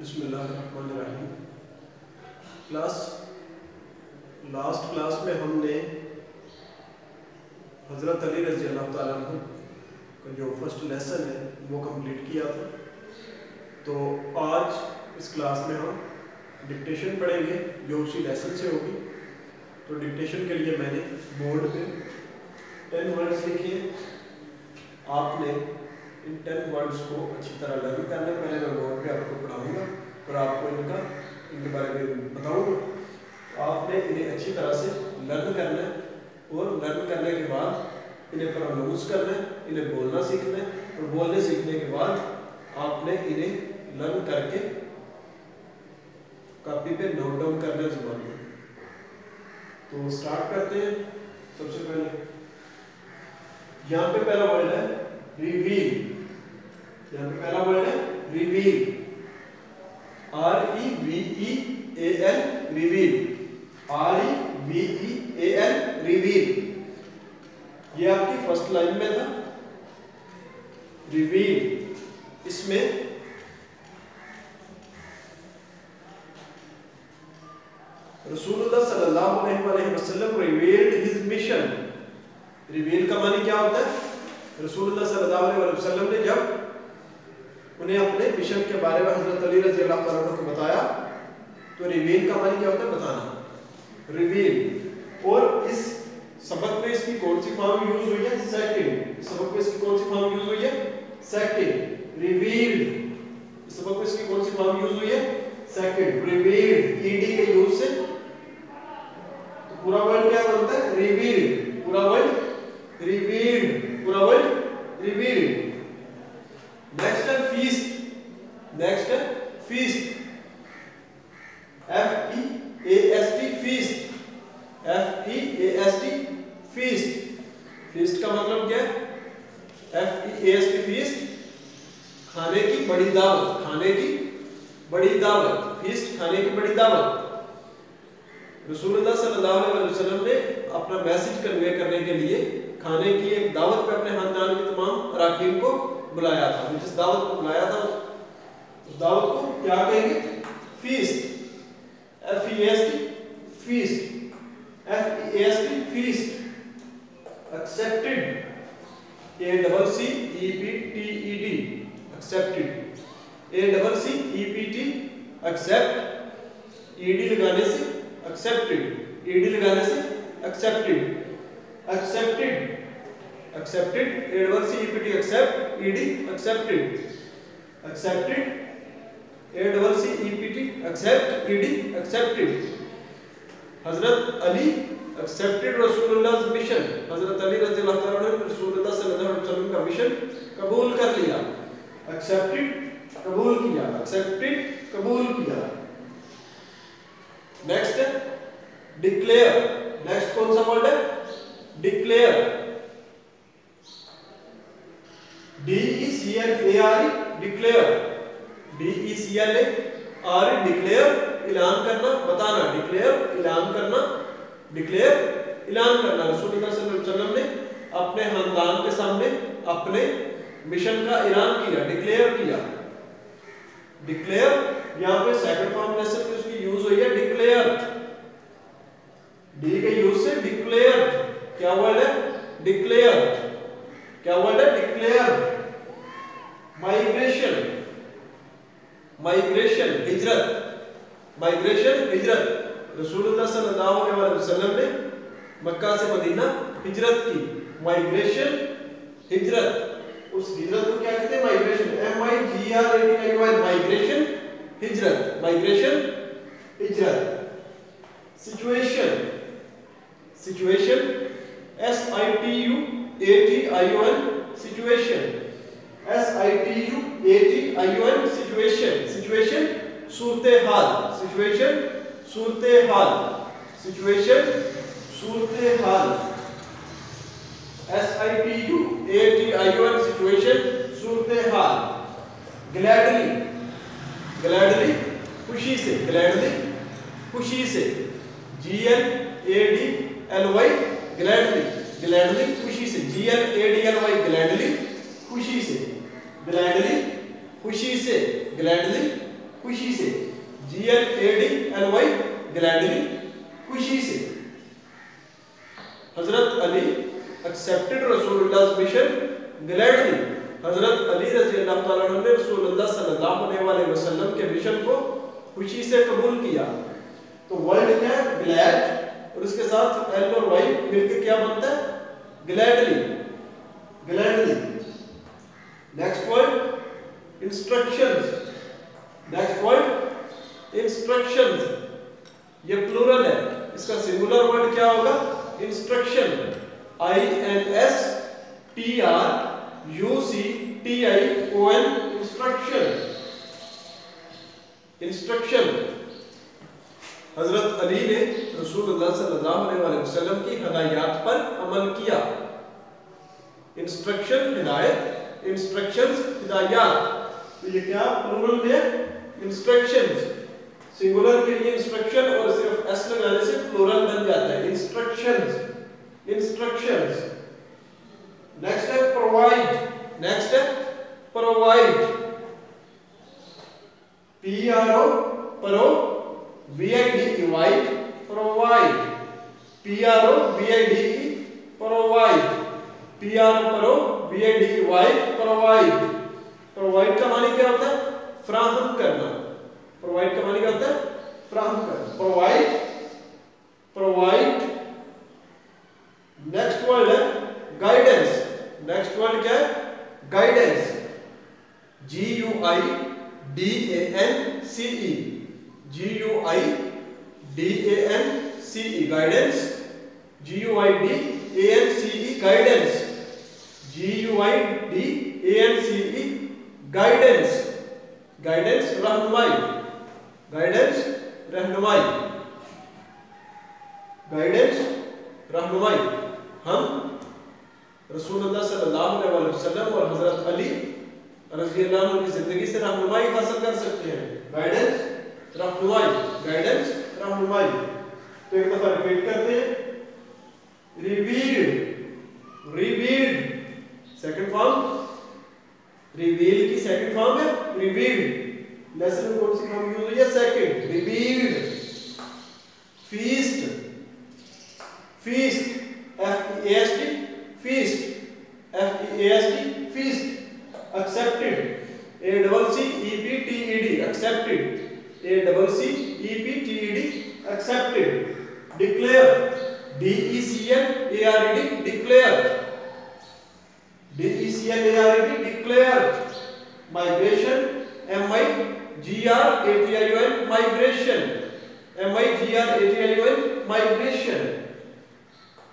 बिस्मिल्लाहिर्रहमानिर्रहीम। Class, last class में हमने हज़रत अली रज़ी अल्लाह का जो फ़र्स्ट लेसन है, वो कंप्लीट किया था। तो आज इस क्लास में हम डिक्टेशन पढ़ेंगे, जो उसी लेसन से होगी। तो डिक्टेशन के लिए मैंने बोर्ड पे टेन वर्ड्स लिखे। आपने इन टेन वर्ड्स को अच्छी तरह लर्न करना, पहले मैं बोर्ड पे आपको पढ़ाऊँगा। और आपको इनका, इनके बारे में बताऊँगा। आपने इन्हें अच्छी तरह से लर्न करना है और लर्न करने के बाद इन्हें प्रोनाउंस करना है, इन्हें बोलना सीखना है और बोलने सीखने के बाद आपने इन्हें लर्न करके कॉपी पे नोट डाउन करना है ज़ुबान में तो स्टार्ट करते हैं। सबसे पहले, यहाँ पे पहला वर्ड है रिवील यहाँ पे पहला वर्ड है reveal R E V E A L reveal R E V E A L reveal ये आपकी फ़र्स्ट लाइन में था। रिवील इसमें रसूलुल्लाह सल्लल्लाहु अलैहि वसल्लम रिवील्ड हिज मिशन रिवील का क्या होता है? रसूलुल्लाह सल्लल्लाहु अलैहि वसल्लम ने जब उन्हें अपने मिशन के बारे में हज़रत अली रज़ी अल्लाह को बताया तो रिवील का माने क्या होता है बताना। रिवील और इस सबक में इसकी कौन सी फॉर्म यूज़ हुई है? सेकंड सबक में इसकी कौन सी फॉर्म यूज़ हुई है? सेकंड रिवील्ड सबक में इसकी कौन सी फॉर्म यूज़ हुई है? सेकंड रिवील्ड ईडी के यूज़ से। तो पूरा वर्ड क्या बनता है? रिवील्ड पूरा वर्ड रिवील्ड पूरा वर्ड रिवील्ड नेक्स्ट है फीस्ट नेक्स्ट है feast F E A S T feast F E A S T feast feast का मतलब क्या है F E A S T feast खाने की बड़ी दावत, खाने की बड़ी दावत फीस्ट खाने की बड़ी दावत। रसूलुल्लाह ने अपना मैसेज कन्वे करने के लिए खाने की एक दावत पे अपने खानदान के तमाम अरकान को बुलाया था। जिस दावत को बुलाया था, उस दावत को क्या कहेंगे? Feast F E S T feast F E S T feast accepted A double C E P T E D accepted A double C E P T accept E D लगाने से एक्सेप्टेड ईडी लगाने से accepted accepted accepted. A double c e p t, accept. Ed accepted. Accepted. A double c e p t, accept. Ed accepted. हज़रत Ali, accepted रसूलुल्लाह's mission हज़रत अली रज़ी अल्लाह तआला ने रसूलुल्लाह सल्लल्लाहु अलैहि वसल्लम का मिशन कबूल कर लिया। Accepted, कबूल किया। Accepted, कबूल किया। नेक्स्ट है डिक्लेयर नेक्स्ट कौन सा वर्ड है? Declare D E C L A R declare D E C L A R declare ऐलान करना, बताना। डिक्लेयर ऐलान करना। डिक्लेयर ऐलान करना। वसल्लम ने अपने खानदान के सामने, अपने मिशन का ऐलान किया डिक्लेयर किया। डिक्लेयर यहाँ पे सेकंड फॉर्म लेसन में उसकी यूज़ हुई है डिक्लेयर डी के यूज़ से डिक्लेयर क्या वर्ड है डिक्लेयर क्या वर्ड है डिक्लेयर माइग्रेशन माइग्रेशन हिजरत। माइग्रेशन हिजरत। रसूलुल्लाह सल्लल्लाहु अलैहि वसल्लम ने मक्का से मदीना हिजरत की। माइग्रेशन हिजरत। उस हिजरत को क्या कहते हैं? Migration M I G R A T I Y migration हिजरत. माइग्रेशन हिजरत. Situation situation S I T U A T I O N situation S I T U A T I O N situation situation सूरत हाल situation सूरत हाल situation सूरत हाल S I T U A T I O N situation सूरत हाल gladly gladly खुशी से gladly खुशी से। G L A D L Y gladly gladly खुशी से। G L A D L Y gladly खुशी से। ग्लैडली खुशी से ग्लैडली खुशी से। G L A D L Y gladly खुशी से हज़रत Ali accepted Rasulullah's mission gladly. हज़रत अली रज़ी अल्लाह तआला ने रसूलुल्लाह सल्लल्लाहु अलैहि वसल्लम के मिशन को खुशी से कबूल किया तो वर्ड क्या है? ग्लैड और उसके साथ एल और वाई मिलकर क्या बनता है? Gladly gladly next word instructions next word instructions ये प्लूरल है. इसका सिंगुलर वर्ड क्या होगा? Instruction I N S T R U C T I O N instruction instruction हज़रत अली ने रसूलुल्लाह की हदायत पर अमल किया। इंस्ट्रक्शन हिदायत. इंस्ट्रक्शंस हिदायत. तो ये क्या? प्लूरल में इंस्ट्रक्शंस सिंगुलर के लिए इंस्ट्रक्शन और सिर्फ़ एस लगाने से प्लूरल बन जाता है। इंस्ट्रक्शंस instructions next है provide next है provide p r o pro v i d e provide provide p r o v i d e provide p r o pro v i d e provide provide का माने क्या होता है फ्राहम करना provide का माने क्या होता है फ्राहम करना provide provide नेक्स्ट वर्ड है गाइडेंस नेक्स्ट वर्ड क्या है? Guidance G U I D A N C E G U I D A N C E guidance G U I D A N C E guidance G U I D A N C E guidance guidance रहनुमाई guidance रहनुमाई guidance रहनुमाई हम रसूलुल्लाह सल्लल्लाहु और हज़रत अली की ज़िंदगी से रहनुमाई हासिल कर सकते हैं। गाइडेंस रहनुमाई। गाइडेंस रहनुमाई। तो एक दफ़ा रिपीट करते हैं। Revealed revealed second form reveal की सेकंड फॉर्म है रिवील्ड लेसन में कौन सी फॉर्म यूज़ हुई है? Second revealed feast feast F E A S T feast F E A S T feast accepted A double C E P T E D accepted A double C E P T E D accepted declare D E C N A R E D declared D E C N A R E D declared migration M I G R A T I O N migration M I G R A T I O N migration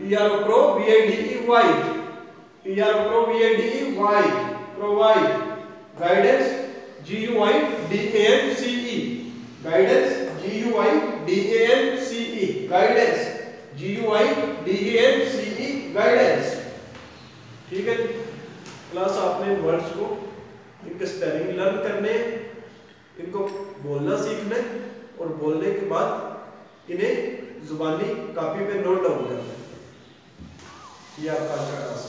U C T I O N S instructions instructions instructions provide from करना provide P R O pro V I D E wide PRO Pro VIDE wide PRO Pro VIDE wide provide guidance GUI DANCE guidance GUI DANCE guidance GUI DANCE guidance ठीक है class आपने words को इनके spelling learn करने इनको बोलना सीखना और बोलने के बाद इन्हें जुबानी कापी पे नोट डाउन करना है ये